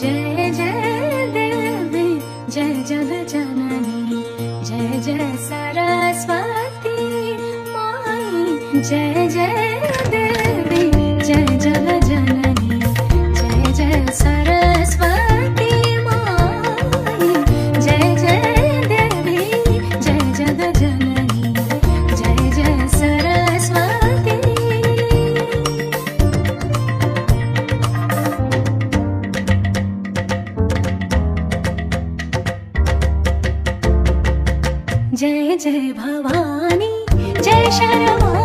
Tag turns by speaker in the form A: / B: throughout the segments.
A: जय जय देवी जय जग जननी जय जय सरस्वती माई जय जय देवी जय जग जननी जय जय भवानी जय शर्मा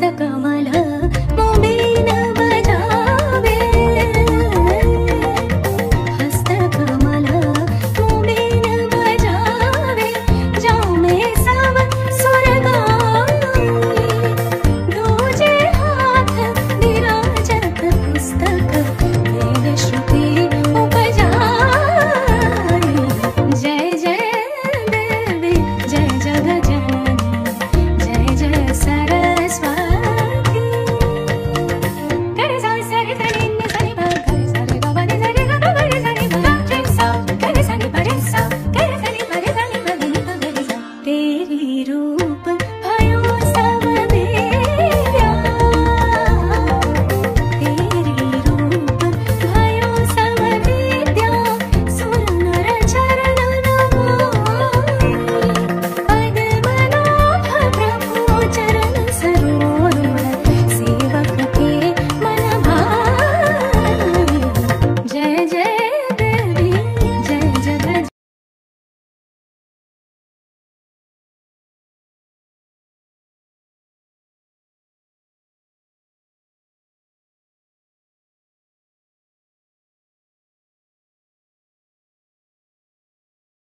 A: हस्तकमला